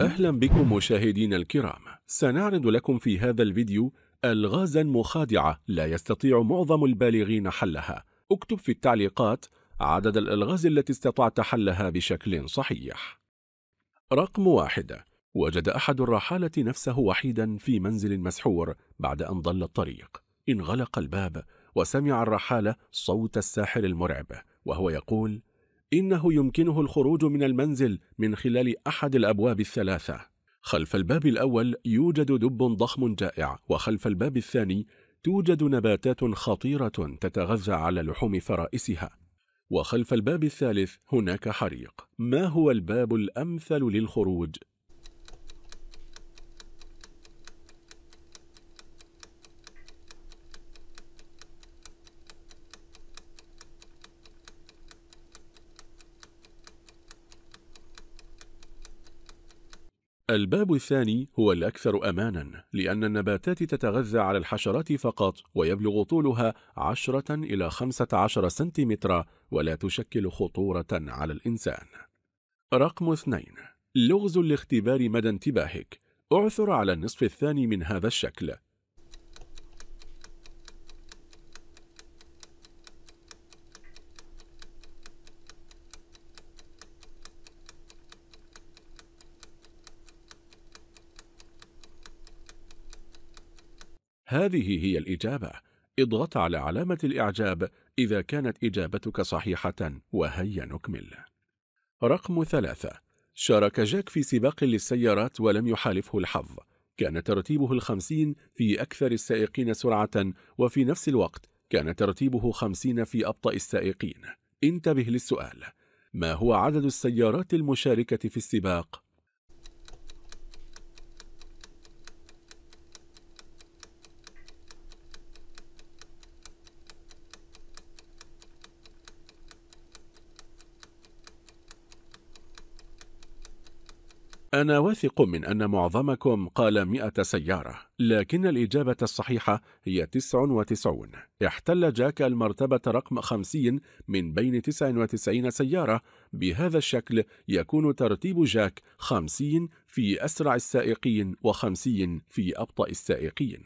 أهلا بكم مشاهدين الكرام. سنعرض لكم في هذا الفيديو ألغازا مخادعة لا يستطيع معظم البالغين حلها. اكتب في التعليقات عدد الألغاز التي استطعت حلها بشكل صحيح. رقم واحد. وجد أحد الرحالة نفسه وحيدا في منزل مسحور بعد أن ضل الطريق. انغلق الباب وسمع الرحالة صوت الساحر المرعب وهو يقول إنه يمكنه الخروج من المنزل من خلال أحد الأبواب الثلاثة. خلف الباب الأول يوجد دب ضخم جائع وخلف الباب الثاني توجد نباتات خطيرة تتغذى على لحوم فرائسها. وخلف الباب الثالث هناك حريق. ما هو الباب الأمثل للخروج؟ الباب الثاني هو الأكثر أمانا لأن النباتات تتغذى على الحشرات فقط ويبلغ طولها 10 إلى 15 سنتيمتر ولا تشكل خطورة على الإنسان. رقم اثنين لغز لاختبار مدى انتباهك. اعثر على النصف الثاني من هذا الشكل. هذه هي الإجابة. إضغط على علامة الإعجاب إذا كانت إجابتك صحيحة وهيا نكمل. رقم ثلاثة. شارك جاك في سباق للسيارات ولم يحالفه الحظ. كان ترتيبه الخمسين في أكثر السائقين سرعة وفي نفس الوقت كان ترتيبه خمسين في أبطأ السائقين. انتبه للسؤال. ما هو عدد السيارات المشاركة في السباق؟ أنا واثق من أن معظمكم قال مئة سيارة لكن الإجابة الصحيحة هي 99 احتل جاك المرتبة رقم 50 من بين 99 سيارة. بهذا الشكل يكون ترتيب جاك 50 في أسرع السائقين و50 في أبطأ السائقين.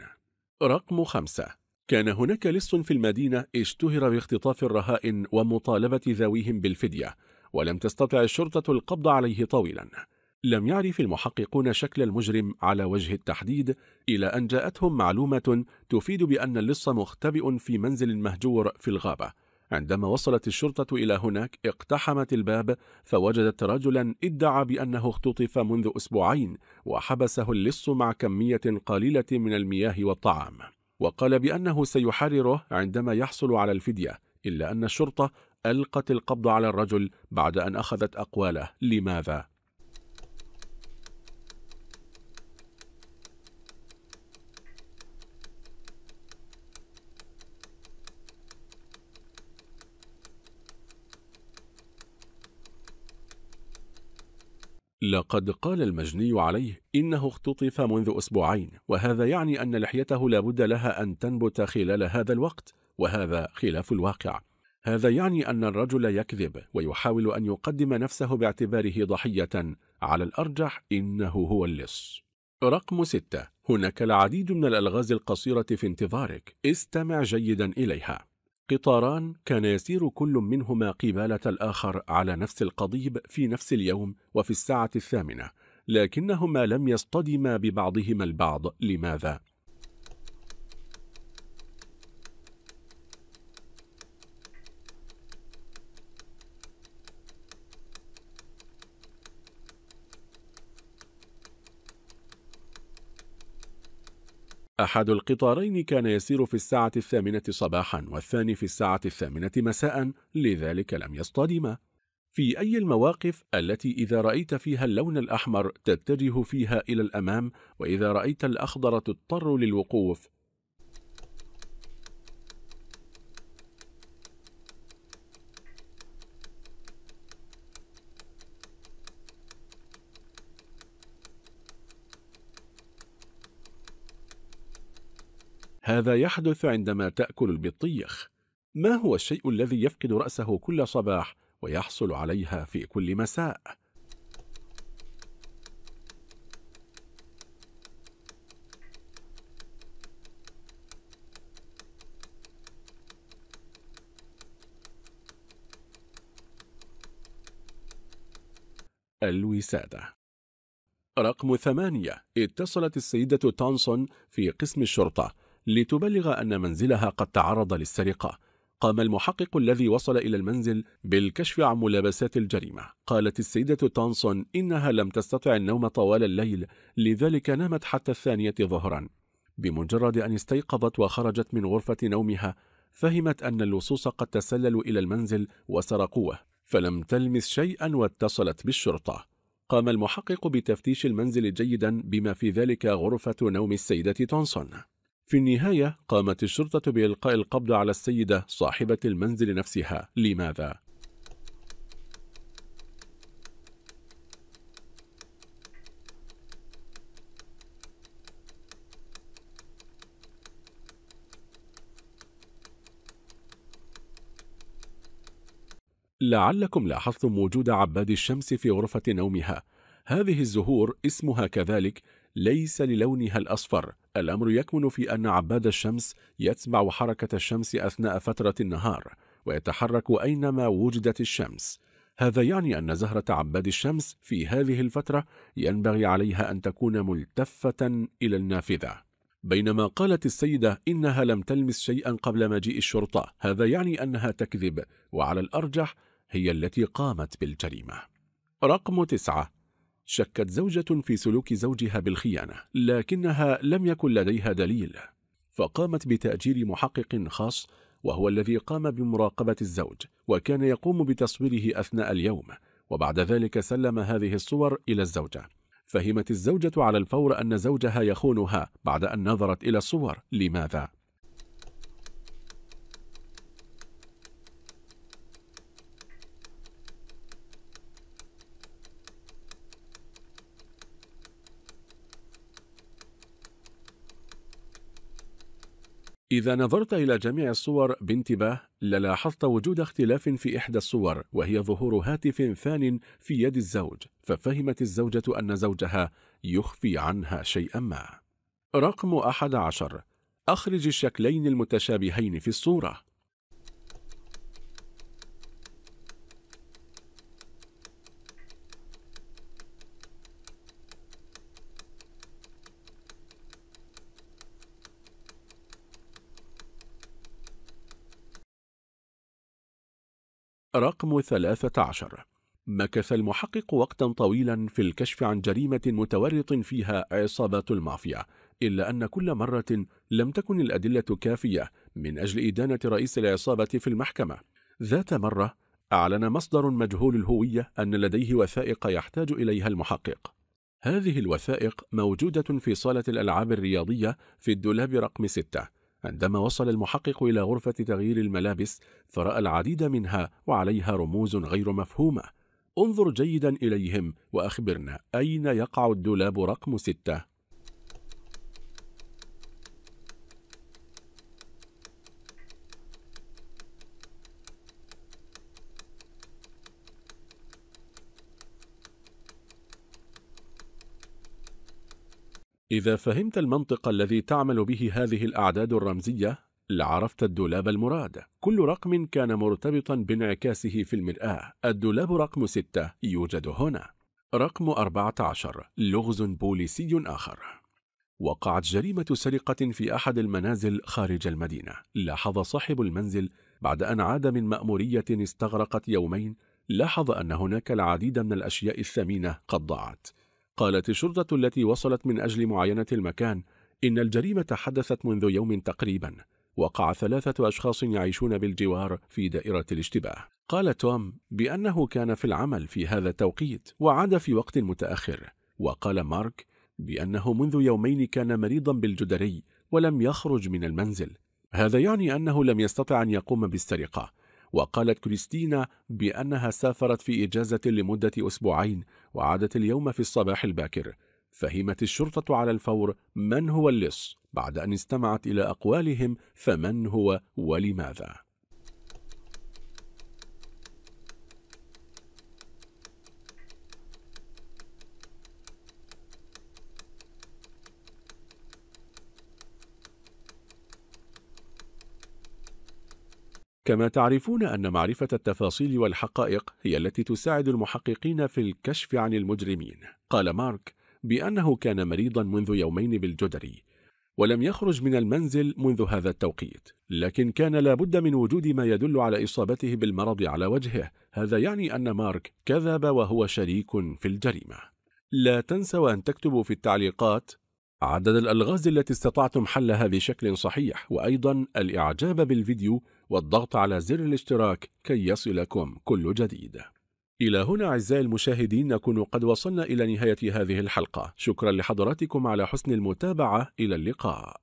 رقم 5 كان هناك لص في المدينة اشتهر باختطاف الرهائن ومطالبة ذويهم بالفدية ولم تستطع الشرطة القبض عليه طويلا. لم يعرف المحققون شكل المجرم على وجه التحديد إلى أن جاءتهم معلومة تفيد بأن اللص مختبئ في منزل مهجور في الغابة. عندما وصلت الشرطة إلى هناك اقتحمت الباب فوجدت رجلا ادعى بأنه اختطف منذ أسبوعين وحبسه اللص مع كمية قليلة من المياه والطعام. وقال بأنه سيحرره عندما يحصل على الفدية إلا أن الشرطة ألقت القبض على الرجل بعد أن أخذت أقواله. لماذا؟ لقد قال المجني عليه إنه اختطف منذ أسبوعين وهذا يعني أن لحيته لابد لها أن تنبت خلال هذا الوقت وهذا خلاف الواقع. هذا يعني أن الرجل يكذب ويحاول أن يقدم نفسه باعتباره ضحية على الأرجح إنه هو اللص. رقم ستة. هناك العديد من الألغاز القصيرة في انتظارك. استمع جيدا إليها. قطاران كان يسير كل منهما قبالة الآخر على نفس القضيب في نفس اليوم وفي الساعة الثامنة لكنهما لم يصطدما ببعضهما البعض لماذا؟ أحد القطارين كان يسير في الساعة الثامنة صباحا والثاني في الساعة الثامنة مساء لذلك لم يصطدما. في أي المواقف التي إذا رأيت فيها اللون الأحمر تتجه فيها إلى الأمام وإذا رأيت الأخضر تضطر للوقوف؟ هذا يحدث عندما تأكل البطيخ. ما هو الشيء الذي يفقد رأسه كل صباح ويحصل عليها في كل مساء؟ الوسادة. رقم ثمانية. اتصلت السيدة تانسون في قسم الشرطة. لتبلغ أن منزلها قد تعرض للسرقة. قام المحقق الذي وصل إلى المنزل بالكشف عن ملابسات الجريمة. قالت السيدة تونسون إنها لم تستطع النوم طوال الليل لذلك نامت حتى الثانية ظهرا. بمجرد أن استيقظت وخرجت من غرفة نومها فهمت أن اللصوص قد تسللوا إلى المنزل وسرقوه فلم تلمس شيئا واتصلت بالشرطة. قام المحقق بتفتيش المنزل جيدا بما في ذلك غرفة نوم السيدة تونسون في النهاية قامت الشرطة بإلقاء القبض على السيدة صاحبة المنزل نفسها. لماذا؟ لعلكم لاحظتم وجود عباد الشمس في غرفة نومها. هذه الزهور اسمها كذلك ليس للونها الأصفر. الأمر يكمن في أن عباد الشمس يتبع حركة الشمس أثناء فترة النهار ويتحرك أينما وجدت الشمس. هذا يعني أن زهرة عباد الشمس في هذه الفترة ينبغي عليها أن تكون ملتفة إلى النافذة. بينما قالت السيدة إنها لم تلمس شيئا قبل مجيء الشرطة هذا يعني أنها تكذب وعلى الأرجح هي التي قامت بالجريمة. رقم تسعة شكت زوجة في سلوك زوجها بالخيانة لكنها لم يكن لديها دليل فقامت بتأجير محقق خاص وهو الذي قام بمراقبة الزوج وكان يقوم بتصويره أثناء اليوم وبعد ذلك سلم هذه الصور إلى الزوجة فهمت الزوجة على الفور أن زوجها يخونها بعد أن نظرت إلى الصور لماذا؟ إذا نظرت إلى جميع الصور بانتباه للاحظت وجود اختلاف في إحدى الصور وهي ظهور هاتف ثان في يد الزوج ففهمت الزوجة أن زوجها يخفي عنها شيئا ما. رقم أحد عشر أخرج الشكلين المتشابهين في الصورة. رقم ثلاثة عشر. مكث المحقق وقتا طويلا في الكشف عن جريمة متورط فيها عصابات المافيا إلا أن كل مرة لم تكن الأدلة كافية من أجل إدانة رئيس العصابة في المحكمة. ذات مرة أعلن مصدر مجهول الهوية أن لديه وثائق يحتاج إليها المحقق. هذه الوثائق موجودة في صالة الألعاب الرياضية في الدولاب رقم ستة. عندما وصل المحقق إلى غرفة تغيير الملابس فرأى العديد منها وعليها رموز غير مفهومة. انظر جيدا إليهم وأخبرنا أين يقع الدولاب رقم ستة. إذا فهمت المنطق الذي تعمل به هذه الأعداد الرمزية لعرفت الدولاب المراد. كل رقم كان مرتبطا بانعكاسه في المرآة. الدولاب رقم ستة يوجد هنا. رقم 14 لغز بوليسي آخر. وقعت جريمة سرقة في أحد المنازل خارج المدينة. لاحظ صاحب المنزل بعد أن عاد من مأمورية استغرقت يومين لاحظ أن هناك العديد من الأشياء الثمينة قد ضاعت. قالت الشرطة التي وصلت من أجل معاينة المكان إن الجريمة حدثت منذ يوم تقريبا وقع ثلاثة أشخاص يعيشون بالجوار في دائرة الاشتباه. قال توم بأنه كان في العمل في هذا التوقيت وعاد في وقت متأخر. وقال مارك بأنه منذ يومين كان مريضا بالجدري ولم يخرج من المنزل. هذا يعني أنه لم يستطع أن يقوم بالسرقة. وقالت كريستينا بأنها سافرت في إجازة لمدة أسبوعين وعادت اليوم في الصباح الباكر. فهمت الشرطة على الفور من هو اللص بعد أن استمعت إلى أقوالهم فمن هو ولماذا؟ كما تعرفون أن معرفة التفاصيل والحقائق هي التي تساعد المحققين في الكشف عن المجرمين. قال مارك بأنه كان مريضا منذ يومين بالجدري ولم يخرج من المنزل منذ هذا التوقيت لكن كان لابد من وجود ما يدل على إصابته بالمرض على وجهه. هذا يعني أن مارك كذب وهو شريك في الجريمة. لا تنسوا أن تكتبوا في التعليقات عدد الألغاز التي استطعتم حلها بشكل صحيح وأيضا الإعجاب بالفيديو والضغط على زر الاشتراك كي يصلكم كل جديد. إلى هنا أعزائي المشاهدين نكون قد وصلنا إلى نهاية هذه الحلقة. شكرا لحضراتكم على حسن المتابعة. إلى اللقاء.